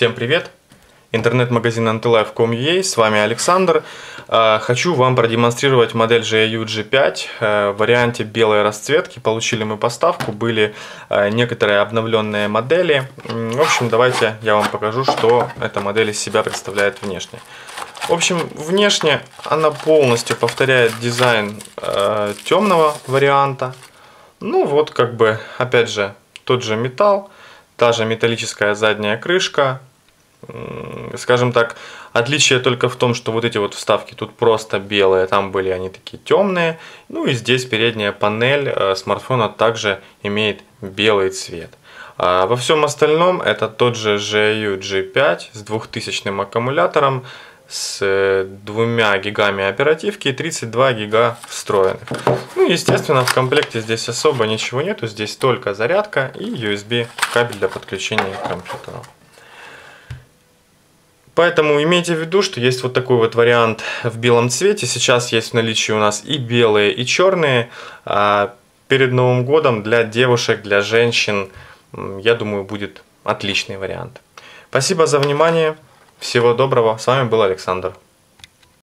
Всем привет! Интернет-магазин antilife.com.ua, с вами Александр. А, хочу вам продемонстрировать модель GIU G5 э, в варианте белой расцветки. Получили мы поставку, были э, некоторые обновленные модели. В общем, давайте я вам покажу, что эта модель из себя представляет внешне. В общем, внешне она полностью повторяет дизайн темного варианта. Ну вот, как бы, опять же, тот же металл, та же металлическая задняя крышка, скажем так, отличие только в том, что вот эти вот вставки тут просто белые, там были они такие темные. Ну и здесь передняя панель э, смартфона также имеет белый цвет. А во всем остальном это тот же GIU G5 с 2000 аккумулятором, с двумя гигами оперативки и 32 гига встроенных. Ну, естественно, в комплекте здесь особо ничего нету, здесь только зарядка и USB кабель для подключения к компьютеру. Поэтому имейте в виду, что есть вот такой вот вариант в белом цвете. Сейчас есть в наличии у нас и белые, и черные. А перед Новым годом для девушек, для женщин, я думаю, будет отличный вариант. Спасибо за внимание. Всего доброго. С вами был Александр.